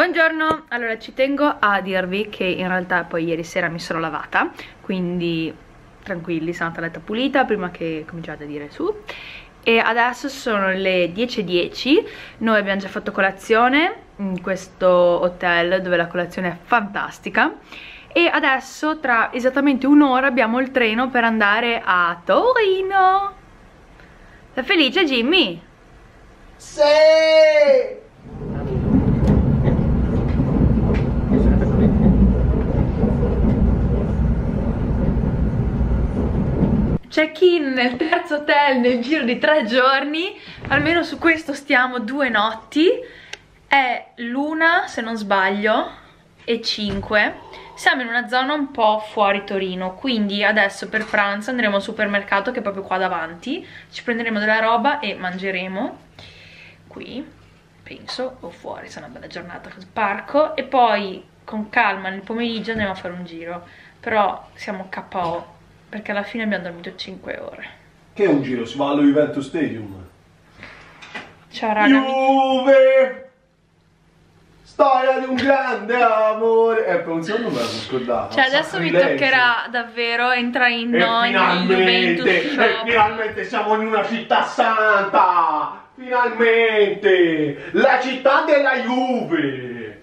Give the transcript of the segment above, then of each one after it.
Buongiorno, allora ci tengo a dirvi che in realtà poi ieri sera mi sono lavata, quindi tranquilli, sono andata a letto pulita prima che cominciate a dire su e adesso sono le 10.10, noi abbiamo già fatto colazione in questo hotel dove la colazione è fantastica e adesso tra esattamente un'ora abbiamo il treno per andare a Torino. Sei felice Jimmy? Sì! Check-in nel terzo hotel nel giro di tre giorni, almeno su questo stiamo due notti, è l'una se non sbaglio e 5 siamo in una zona un po' fuori Torino quindi adesso per pranzo andremo al supermercato che è proprio qua davanti. Ci prenderemo della roba e mangeremo qui penso o fuori sarà una bella giornata al parco e poi con calma nel pomeriggio andremo a fare un giro. Però siamo KO perché alla fine abbiamo dormito 5 ore Che è un giro? Si va allo Juventus Stadium. ciao raga Juve! Storia di un grande amore. Eh, per un secondo me la sono scordata. cioè adesso mi toccherà davvero entrare in noi finalmente, e finalmente siamo in una città santa! Finalmente! La città della Juve!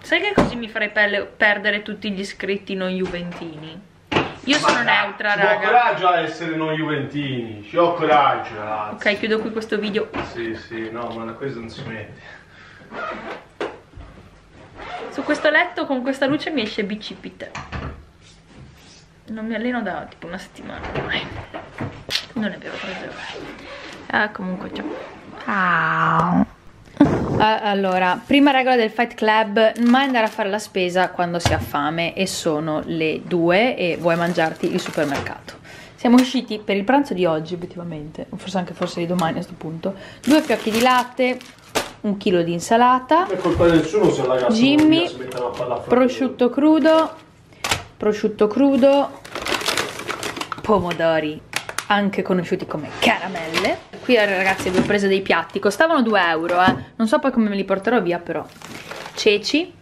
Sai che così mi farei perdere tutti gli iscritti non juventini? Io sono Ma neutra, Ci ho raga. coraggio a essere non juventini, ci ho coraggio, ragazzi. Ok, chiudo qui questo video. Sì, sì, no, ma questo non si mette. Su questo letto con questa luce mi esce bicipite. Non mi alleno da tipo una settimana ormai. Non è vero, preso. Ah, comunque ciao. Ciao. Ah, allora, prima regola del Fight Club, mai andare a fare la spesa quando si ha fame e sono le 2 e vuoi mangiarti il supermercato. Siamo usciti per il pranzo di oggi, obiettivamente, forse anche forse di domani a questo punto. Due fiocchi di latte, un chilo di insalata, Jimmy, prosciutto crudo, prosciutto crudo, pomodori, anche conosciuti come caramelle. Qui ragazzi vi ho preso dei piatti, costavano 2 euro, eh. Non so poi come me li porterò via però. Ceci.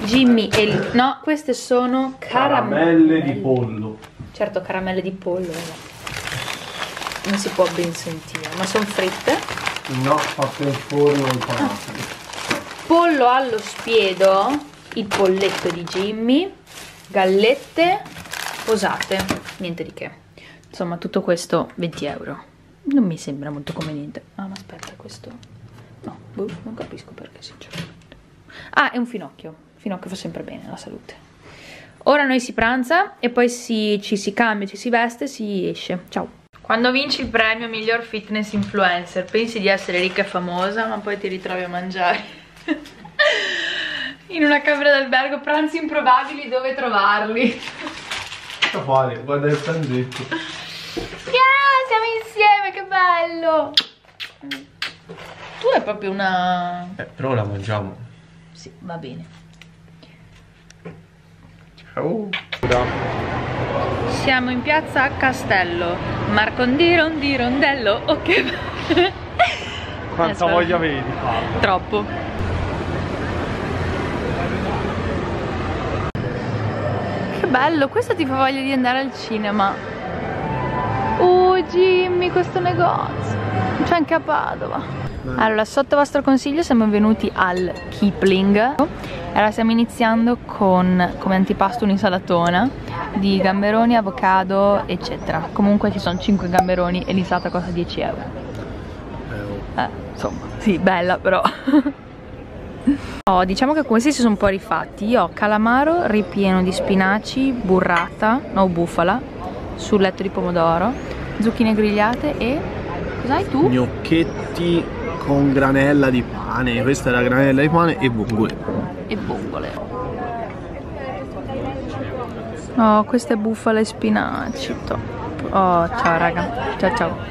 Jimmy e... il- No, queste sono caramelle. Caramelle di pollo. Certo, caramelle di pollo, vabbè. Non si può ben sentire, ma sono fritte. No, fatte in forno in panata. pollo allo spiedo, il polletto di Jimmy, gallette posate, niente di che. Insomma, tutto questo 20 euro. Non mi sembra molto conveniente. Ah, ma aspetta, questo... No, boh, non capisco perché, sinceramente. Ah, è un finocchio. Finocchio fa sempre bene alla salute. Ora noi si pranza e poi si- ci si cambia, ci si veste e si esce. Ciao. Quando vinci il premio miglior fitness influencer, pensi di essere ricca e famosa, ma poi ti ritrovi a mangiare in una camera d'albergo pranzi improbabili dove trovarli. Cosa fare? Guarda il pranzetto. Yeah, siamo insieme, che bello! Tu è proprio una... Eh, però la mangiamo. Sì, va bene. Oh. Siamo in piazza Castello, Marcondiron di Rondello, ok. Quanta Aspetta. voglia avevi di farlo? Troppo. Bello, questo ti fa voglia di andare al cinema. Oh Jimmy, questo negozio. C'è anche a Padova. Allora, sotto vostro consiglio siamo venuti al Kipling. Allora, stiamo iniziando con come antipasto un'insalatona di gamberoni, avocado, eccetera. Comunque ci sono 5 gamberoni e l'insalata costa 10 euro. Eh, insomma, sì, bella però. oh, diciamo che questi si sono un po' rifatti. Io ho calamaro ripieno di spinaci, burrata, no bufala, sul letto di pomodoro, zucchine grigliate e... Cos'hai tu? gnocchetti con granella di pane. Questa è la granella di pane e vongole. E vongole. Oh, queste bufale e spinaci. top. Oh, ciao raga. Ciao ciao.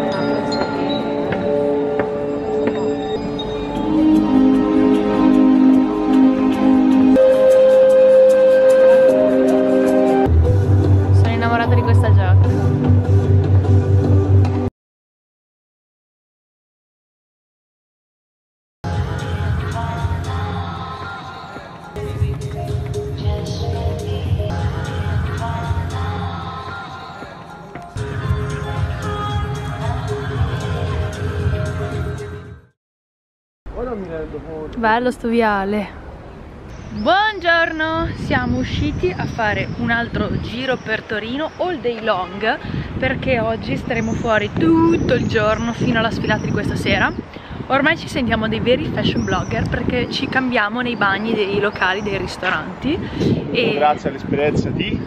bello sto viale. Buongiorno, siamo usciti a fare un altro giro per Torino all day long perché oggi staremo fuori tutto il giorno fino alla sfilata di questa sera ormai ci sentiamo dei veri fashion blogger perché ci cambiamo nei bagni dei locali, dei ristoranti e... Grazie all'esperienza di...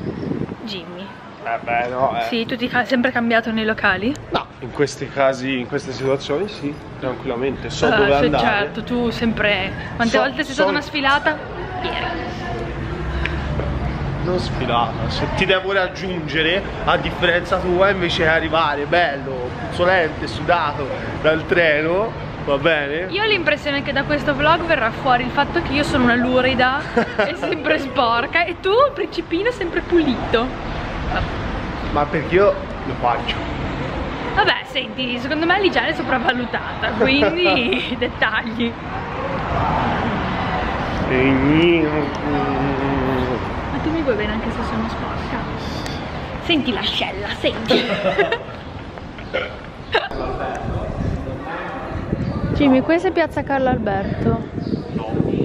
Jimmy Eh beh no, eh. Sì, tu ti hai sempre cambiato nei locali? No, in questi casi, in queste situazioni sì, tranquillamente, so Ah, dove cioè, andare. Certo, tu sempre... Quante So- volte sei so- stata una sfilata? Ieri Non sfilata, se ti devo raggiungere, a differenza tua invece che arrivare bello, puzzolente, sudato dal treno, va bene? Io ho l'impressione che da questo vlog verrà fuori il fatto che io sono una lurida e sempre sporca e tu, principino, sempre pulito. Ma perché io lo faccio. Senti, secondo me l'igiene è sopravvalutata, quindi dettagli. Ma tu mi vuoi bene anche se sono sporca? Senti l'ascella, senti. Jimmy, questa è piazza Carlo Alberto.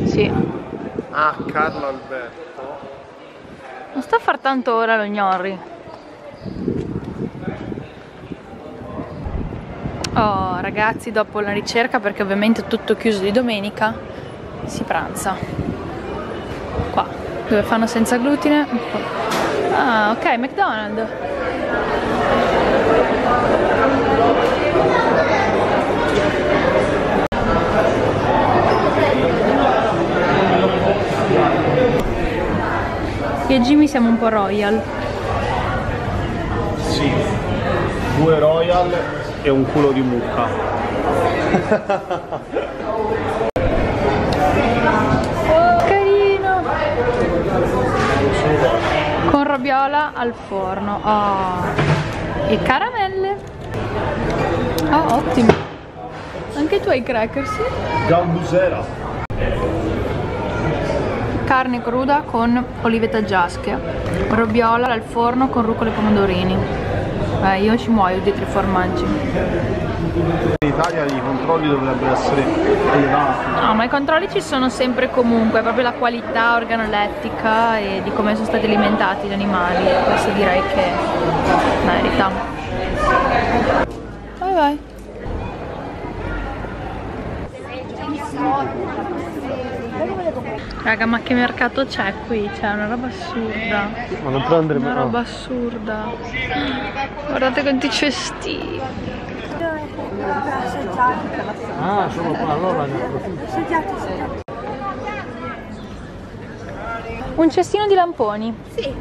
Sì. Ah, Carlo Alberto. Non sta a far tanto ora lo gnorri. Oh, ragazzi, dopo la ricerca, perché ovviamente è tutto chiuso di domenica, si pranza. Qua, dove fanno senza glutine. Ah, ok, McDonald's. Io e Jimmy siamo un po' royal. Sì. Due Royal e un culo di mucca. Oh, carino! Con robiola al forno. Oh. E caramelle. Oh, ottimo. Anche tu hai crackers? sì? Gambusera. Carne cruda con olive taggiasche. Robiola al forno con rucola e pomodorini. Beh, io ci muoio dietro i formaggi. In Italia i controlli dovrebbero essere elevati. No, ma i controlli ci sono sempre comunque, è proprio la qualità organolettica e di come sono stati alimentati gli animali. Questo direi che merita. Vai vai. Raga, ma che mercato c'è qui? C'è una roba assurda. Ma non prendere Una roba assurda. Guardate quanti cestini. Ah, sono qua, allora Un cestino di lamponi. Sì,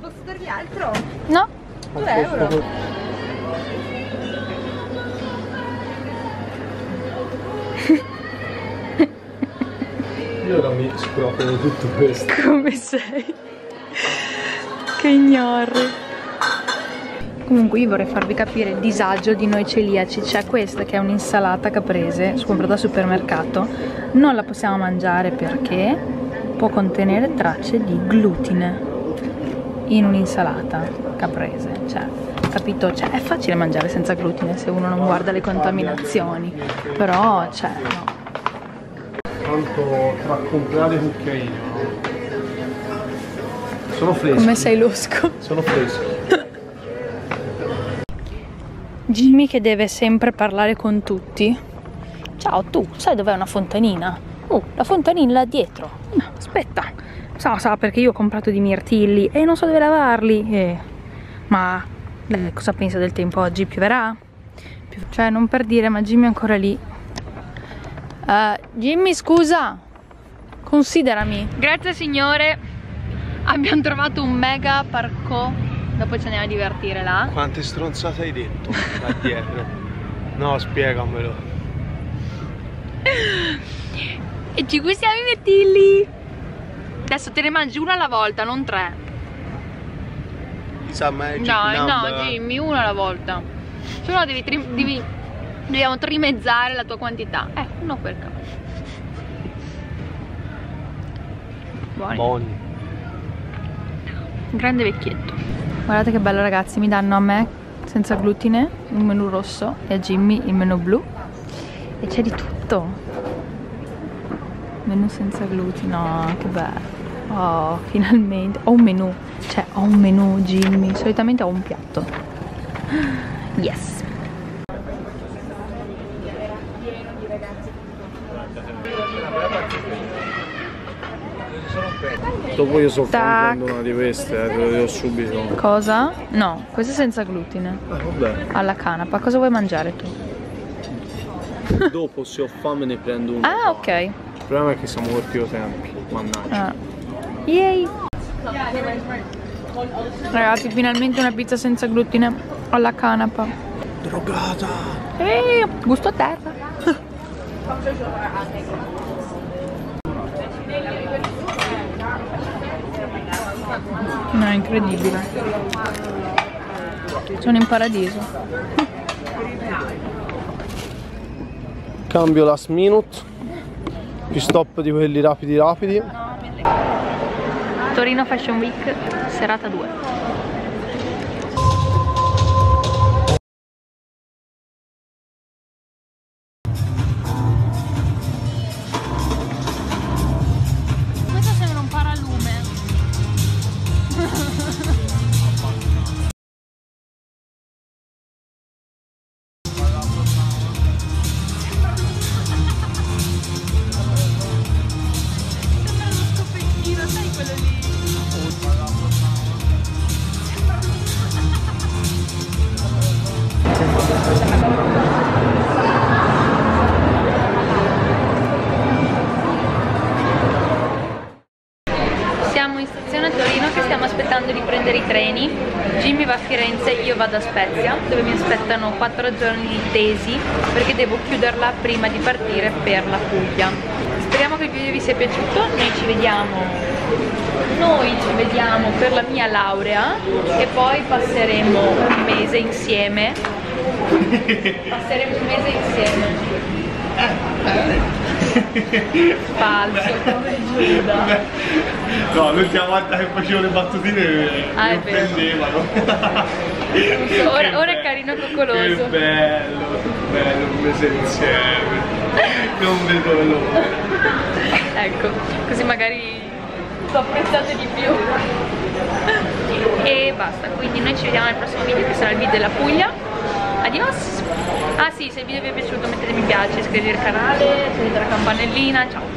posso darvi altro? No? 2 euro. Io ora mi sproprio tutto questo. Come sei? Che ignorri. Comunque io vorrei farvi capire il disagio di noi celiaci. C'è questa che è un'insalata caprese, comprata al supermercato. Non la possiamo mangiare perché può contenere tracce di glutine in un'insalata caprese. Cioè, capito? Cioè, è facile mangiare senza glutine se uno non guarda le contaminazioni. Però, cioè, no. Tanto tra comprare cucchiaini. Sono freschi. Come sei losco. Sono freschi. Jimmy che deve sempre parlare con tutti. Ciao, tu sai dov'è una fontanina? Oh, la fontanina là dietro. No, aspetta. Sa, sa, perché io ho comprato di mirtilli e non so dove lavarli. Eh, ma eh, cosa pensa del tempo oggi? Pioverà? Pi- Cioè, non per dire, ma Jimmy è ancora lì. Eh, Jimmy, scusa. Considerami. Grazie, signore. Abbiamo trovato un mega parco. Dopo ci andiamo a divertire là. Quante stronzate hai detto da dietro? No, spiegamelo. E ci gustiamo i mirtilli. Adesso te ne mangi una alla volta, non tre. Sa magic No, no, number. Jimmy, una alla volta. Se no devi, devi- dobbiamo trimezzare la tua quantità. Eh, uno per caso. Buoni. Buoni. Grande vecchietto. Guardate che bello ragazzi, mi danno a me senza glutine il menù rosso e a Jimmy il menù blu. E c'è di tutto. menù senza glutine, oh, che bello. Oh, finalmente. Ho un menù, cioè ho un menù Jimmy, solitamente ho un piatto. Yes. Dopo io sto facendo una di queste, eh, te lo dico subito. Cosa? No, questo è senza glutine. Eh, vabbè, Alla canapa. Cosa vuoi mangiare tu? dopo se ho fame ne prendo una. Ah, ok. Il problema è che siamo corti di tempi, mannaggia. Ah. Yay! Ragazzi, finalmente una pizza senza glutine alla canapa. Drogata! Ehi, gusto terra. No, è incredibile. Sono in paradiso. Cambio last minute. Più stop di quelli rapidi rapidi. Torino Fashion Week, serata 2. Vado a Spezia, dove mi aspettano 4 giorni di tesi perché devo chiuderla prima di partire per la Puglia. Speriamo che il video vi sia piaciuto, noi ci vediamo, noi ci vediamo per la mia laurea e poi passeremo un mese insieme. Passeremo un mese insieme. Falso, come Giuda. No, l'ultima volta che facevo le battutine Ah, mi offendevano. Ora- ora è carino e coccoloso. Che bello, bello, un mese insieme. Non vedo l'ora. Ecco, così magari lo apprezzate di più. E basta, quindi noi ci vediamo nel prossimo video che sarà il video della Puglia. Adios! Ah sì, se il video vi è piaciuto mettete mi piace, iscrivetevi al canale, attivate la campanellina, ciao!